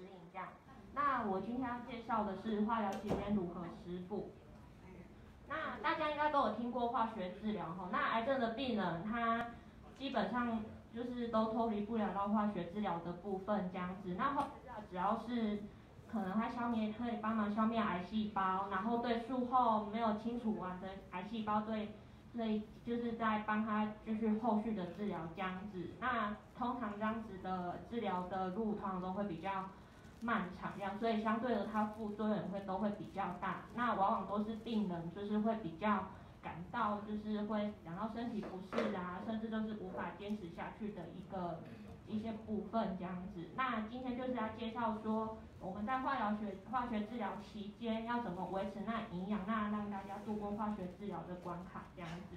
指引这样。那我今天要介绍的是化疗期间如何施腹。那大家应该都有听过化学治疗哈，那癌症的病人他基本上就是都脱离不了到化学治疗的部分这样子。那化学治疗只要是可能它消灭可以帮忙消灭癌细胞，然后对术后没有清除完的癌细胞对。所以就是在帮他继续后续的治疗这样子，那通常这样子的治疗的路通常都会比较漫长这样，所以相对的它副作用会都会比较大，那往往都是病人就是会比较感到就是会感到身体不适啊，甚至都是无法坚持下去的一个。一些部分这样子，那今天就是要介绍说我们在化疗学化学治疗期间要怎么维持那营养，那让大家度过化学治疗的关卡这样子。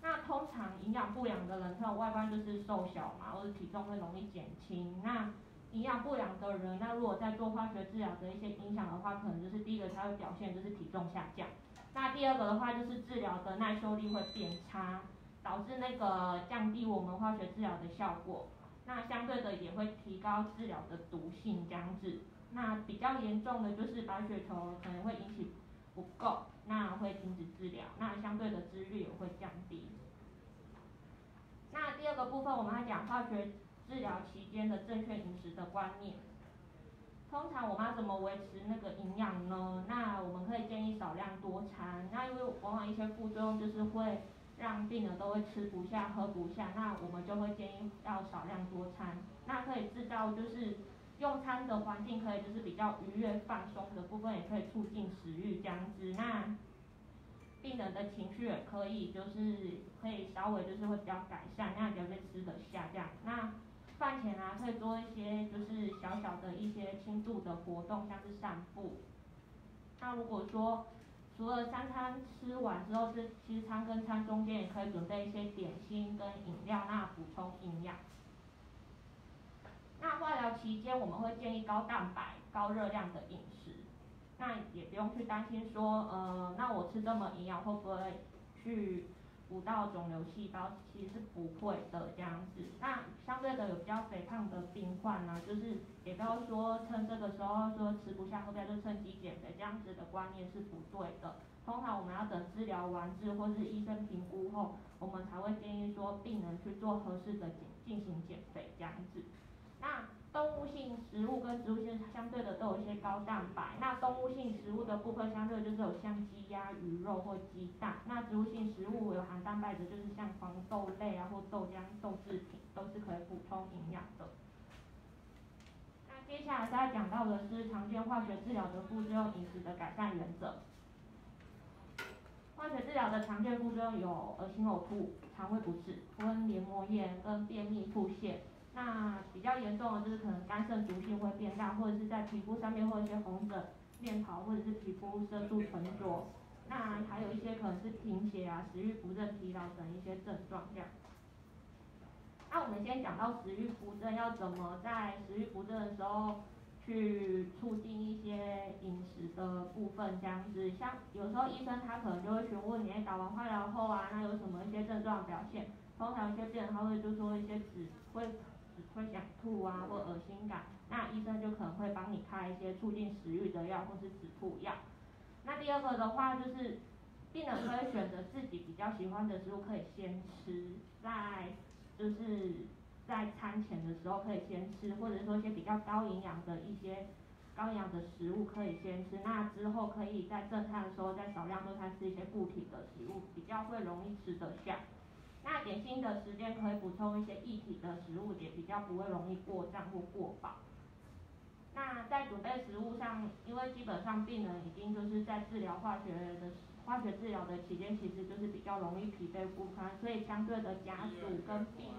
那通常营养不良的人，他的外观就是瘦小嘛，或者体重会容易减轻。那营养不良的人，那如果在做化学治疗的一些影响的话，可能就是第一个他会表现就是体重下降，那第二个的话就是治疗的耐受力会变差。导致那个降低我们化学治疗的效果，那相对的也会提高治疗的毒性这样子。那比较严重的就是白血球可能会引起不够，那会停止治疗，那相对的治愈也会降低。那第二个部分我们来讲化学治疗期间的正确饮食的观念。通常我们要怎么维持那个营养呢？那我们可以建议少量多餐。那因为往往一些副作用就是会。让病人都会吃不下、喝不下，那我们就会建议要少量多餐。那可以制造就是用餐的环境可以就是比较愉悦、放松的部分，也可以促进食欲这样子。那病人的情绪也可以就是可以稍微就是会比较改善，那比较会吃得下这样。那饭前啊可以做一些就是小小的一些轻度的活动，像是散步。那如果说除了三餐吃完之后，是其实餐跟餐中间也可以准备一些点心跟饮料，那补充营养。那化疗期间我们会建议高蛋白、高热量的饮食，那也不用去担心说，呃，那我吃这么营养会不会去？不到肿瘤细胞其实是不会的这样子，那相对的有比较肥胖的病患呢，就是也不要说趁这个时候说吃不下后边就趁机减肥，这样子的观念是不对的。通常我们要等治疗完治或是医生评估后，我们才会建议说病人去做合适的减进行减肥这样子。那动物性食物跟植物性相对的都有一些高蛋白，那动物性食物的部分相对就是有像鸡鸭鱼肉或鸡蛋，那植物性食物有含蛋白质就是像黄豆类啊或豆浆豆制品都是可以补充营养的。那接下来再讲到的是常见化学治疗的副作用饮食的改善原则。化学治疗的常见副作用有恶心呕吐、肠胃不适、昏黏膜炎跟便秘腹泻。那比较严重的就是可能肝肾毒性会变大，或者是在皮肤上面会有一些红疹、面袍，或者是皮肤色素沉着。那还有一些可能是贫血啊、食欲不振、疲劳等一些症状这样。那我们先讲到食欲不振，要怎么在食欲不振的时候去促进一些饮食的部分这样子。像有时候医生他可能就会询问你，打完化疗后啊，那有什么一些症状表现？通常一些病人他会就说一些只会。会想吐啊，或恶心感，那医生就可能会帮你开一些促进食欲的药，或是止吐药。那第二个的话就是，病人可以选择自己比较喜欢的食物，可以先吃，在就是在餐前的时候可以先吃，或者说一些比较高营养的一些高营养的食物可以先吃，那之后可以在正餐的时候再少量多餐吃一些固体的食物，比较会容易吃得下。那点心的时间可以补充一些液体的食物，也比较不会容易过胀或过饱。那在准备食物上，因为基本上病人已经就是在治疗化学的化学治疗的期间，其实就是比较容易疲惫不堪，所以相对的家属跟病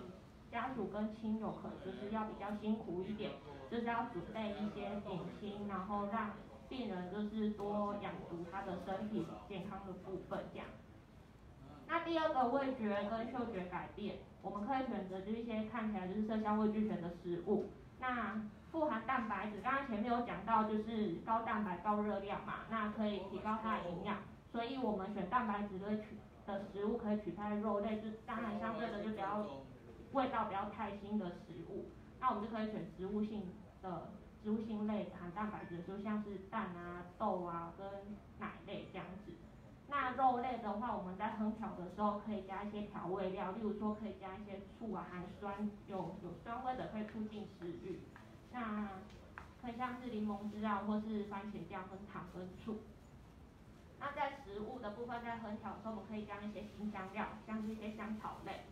家属跟亲友可能就是要比较辛苦一点，就是要准备一些点心，然后让病人就是多养足他的身体健康的部分这样。那第二个味觉跟嗅觉改变，我们可以选择就是一些看起来就是色香味俱全的食物。那富含蛋白质，刚刚前面有讲到就是高蛋白高热量嘛，那可以提高它的营养。所以我们选蛋白质类取的食物可以取代肉类，就当然相对的就比较味道不要太腥的食物。那我们就可以选植物性的植物性类含蛋白质，就像是蛋啊、豆啊跟奶类这样子。那肉类的话，我们在烹调的时候可以加一些调味料，例如说可以加一些醋啊，含酸有有酸味的，可以促进食欲。那可以像是柠檬汁啊，或是番茄酱跟糖跟醋。那在食物的部分，在烹调的时候，我们可以加一些新香料，像是一些香草类。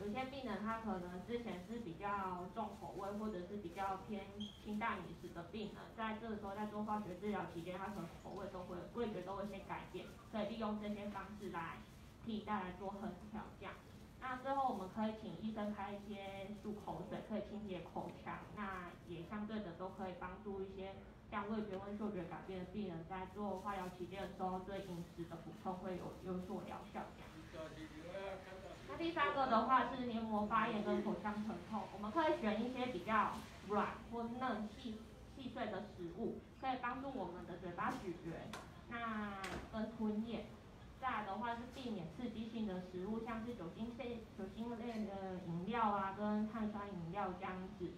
有些病人他可能之前是比较重口味，或者是比较偏清淡饮食的病人，在这个时候在做化学治疗期间，他可能口味都会味觉都会先改变，可以利用这些方式来替代来做烹调这样。那最后我们可以请医生开一些漱口水，可以清洁口腔，那也相对的都可以帮助一些像味觉或嗅觉改变的病人，在做化疗期间的时候，对饮食的补充会有有所疗效这样。那第三个的话是黏膜发炎跟口腔疼痛，我们可以选一些比较软或嫩细细碎的食物，可以帮助我们的嘴巴咀嚼，那跟吞咽。再来的话是避免刺激性的食物，像是酒精类酒精类的饮料啊，跟碳酸饮料这样子。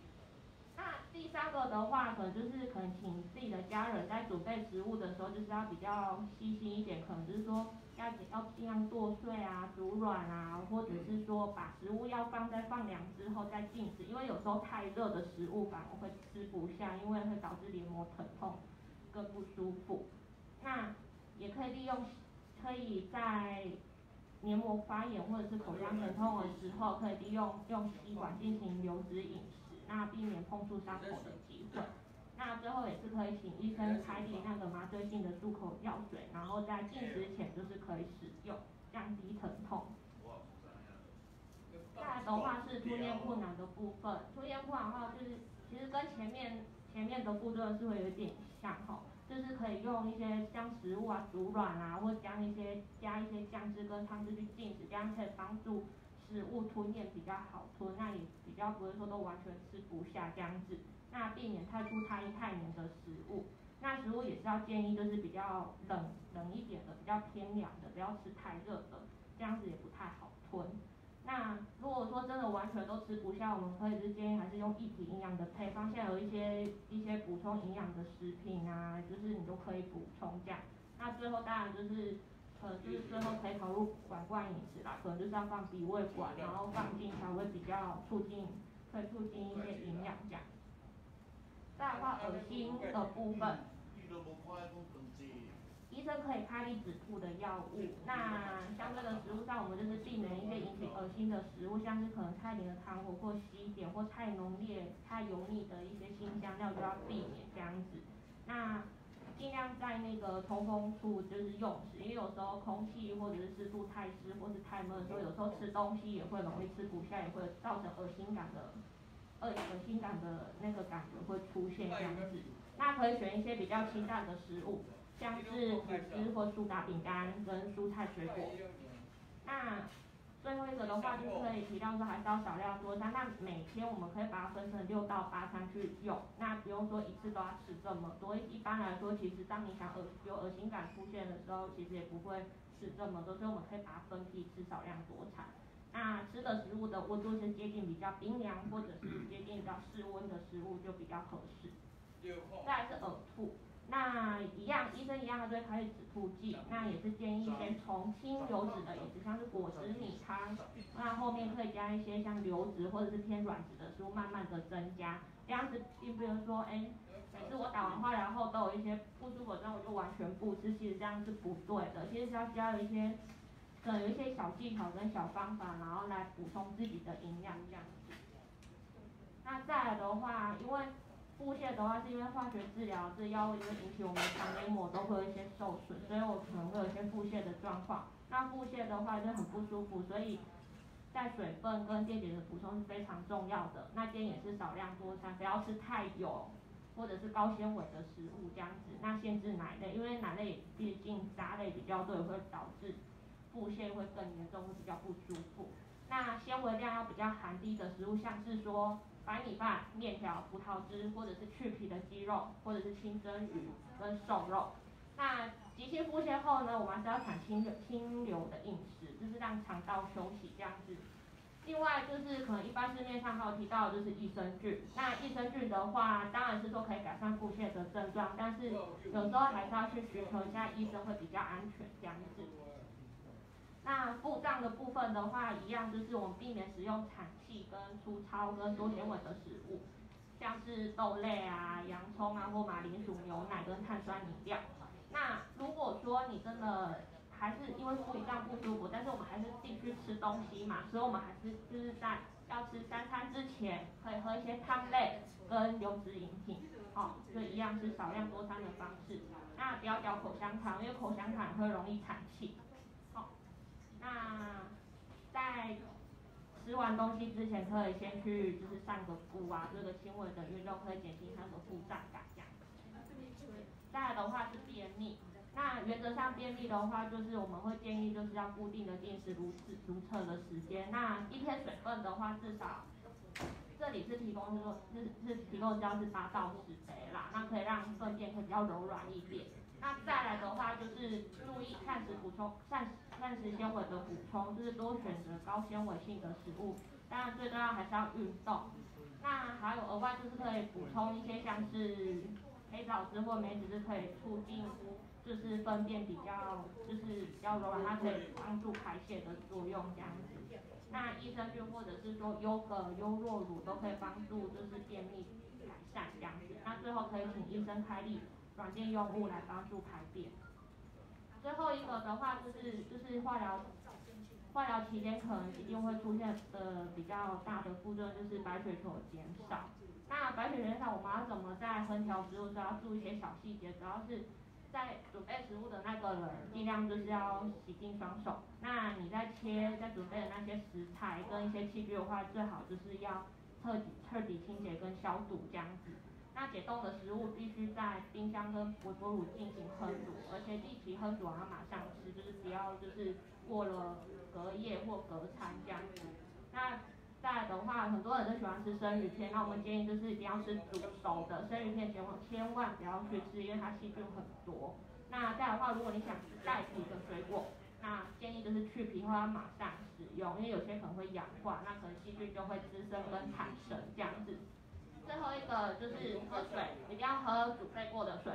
那第三个的话，可能就是可能请自己的家人在准备食物的时候，就是要比较细心一点，可能就是说要要尽量剁碎啊、煮软啊，或者是说把食物要放在放凉之后再进食，因为有时候太热的食物反而会吃不下，因为会导致黏膜疼痛更不舒服。那也可以利用，可以在黏膜发炎或者是口腔疼痛的时候，可以利用用吸管进行流质饮食。那避免碰触伤口的。那最后也是可以请医生开立那个麻醉性的漱口药水，然后在进食前就是可以使用，降低疼痛。再来的话是吞咽困难的部分，吞咽困难的话就是其实跟前面前面的步骤是会有点像哈，就是可以用一些像食物啊煮软啊，或将一些加一些酱汁跟汤汁去进食，这样可以帮助。食物吞咽比较好吞，那也比较不会说都完全吃不下这样子，那避免太粗太硬太黏的食物，那食物也是要建议就是比较冷冷一点的，比较偏凉的，不要吃太热的，这样子也不太好吞。那如果说真的完全都吃不下，我们可以是建议还是用一体营养的配方，现在有一些一些补充营养的食品啊，就是你都可以补充这样。那最后当然就是。呃，就是最后可以考虑管灌饮食啦，可能就是要放鼻胃管，然后放进才会比较促进，可以促进一些营养这样。再的话，恶心的部分，医生可以开立止吐的药物。那相对的食物上，我们就是避免一些引起恶心的食物，像是可能太黏的糖果或稀一点，或太浓烈、太油腻的一些新香料就要避免这样子。那尽量在那个通风处就是用食，因为有时候空气或者是湿度太湿或是太闷，所以有时候吃东西也会容易吃不下，也会造成恶心感的，恶恶心感的那个感觉会出现这样子。那可以选一些比较清淡的食物，像是吐司或苏打饼干跟蔬菜水果。那最后一个的话，就是可以提到说还是要少量多餐，那每天我们可以把它分成六到八餐去用，那不用说一次都要吃这么多。一般来说，其实当你想恶有恶心感出现的时候，其实也不会吃这么多，所以我们可以把它分批吃少量多餐。那吃的食物的温度是接近比较冰凉或者是接近比较室温的食物就比较合适。再是呕吐。那一样，医生一样，他就会开始止吐剂。那也是建议先从轻油脂的饮食，像是果汁、米汤，那后面可以加一些像流质或者是偏软质的食物，慢慢的增加。这样子并不是说，哎，每次我打完化疗后都有一些不舒服，那我就完全不吃，其实这样是不对的。其实是要加一些，呃，有一些小技巧跟小方法，然后来补充自己的营养这样子。那再来的话，因为腹泻的话，是因为化学治疗这药物就会引起我们肠黏膜都会有一些受损，所以我可能会有一些腹泻的状况。那腹泻的话就很不舒服，所以在水分跟电解的补充是非常重要的。那建议也是少量多餐，不要吃太油或者是高纤维的食物这样子。那限制奶类，因为奶类毕竟渣类比较多，也会导致腹泻会更严重，会比较不舒服。那纤维量要比较含低的食物，像是说。白米饭、面条、葡萄汁，或者是去皮的鸡肉，或者是清蒸鱼跟瘦肉。那急性腹泻后呢，我们还是要产清清流的饮食，就是让肠道休息这样子。另外就是可能一般市面上还有提到的就是益生菌，那益生菌的话，当然是说可以改善腹泻的症状，但是有时候还是要去寻求一下医生会比较安全这样子。那腹胀的部分的话，一样就是我们避免食用产气跟粗糙跟多纤维的食物，像是豆类啊、洋葱啊或马铃薯、牛奶跟碳酸饮料。那如果说你真的还是因为腹胀不舒服，但是我们还是继续吃东西嘛，所以我们还是就是在要吃三餐之前，可以喝一些汤类跟油脂饮品，好，就一样是少量多餐的方式。那不要嚼口香糖，因为口香糖会容易产气。那在吃完东西之前，可以先去就是散个步啊，做个轻微的运动，可以减轻它的腹胀感。再来的话是便秘。那原则上便秘的话，就是我们会建议就是要固定的定时如厕如厕的时间。那一天水分的话，至少这里是提供是说是是提供胶是八到十杯啦，那可以让粪便可以比较柔软一点。那再来的话就是注意膳食补充膳食膳食纤维的补充，就是多选择高纤维性的食物。当然最重要还是要运动。那还有额外就是可以补充一些像是黑枣汁或梅子汁，可以促进。就是粪便比较，就是比较柔软，它可以帮助排泄的作用这样子。那益生菌或者是说优格、优酪乳都可以帮助就是便秘改善这样子。那最后可以请医生开立软件用物来帮助排便。最后一个的话就是就是化疗，化疗期间可能一定会出现的比较大的副作用就是白血球减少。那白血球减少，我们要怎么在烹调食物时要注意一些小细节，主要是。在准备食物的那个人，尽量就是要洗净双手。那你在切、在准备的那些食材跟一些器具的话，最好就是要彻底、彻底清洁跟消毒这样子。那解冻的食物必须在冰箱跟微波炉进行烹煮，而且立即烹煮然后马上吃，就是不要就是过了隔夜或隔餐这样子。那再的话，很多人都喜欢吃生鱼片，那我们建议就是一定要吃煮熟的生鱼片，千万千万不要去吃，因为它细菌很多。那再的话，如果你想吃带皮的水果，那建议就是去皮后要马上使用，因为有些可能会氧化，那可能细菌就会滋生跟产生这样子。最后一个就是喝水，一定要喝煮沸过的水，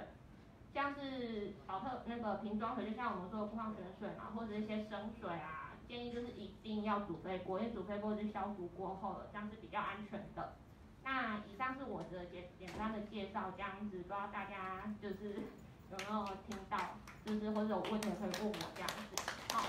像是保特那个瓶装水，就像我们说的矿泉水嘛，或者一些生水啊。建议就是一定要煮沸过，因为煮沸过是消毒过后的，这样是比较安全的。那以上是我的简简单的介绍，这样子不知道大家就是 有没有听到，就是或者有问题可以问我这样子。好，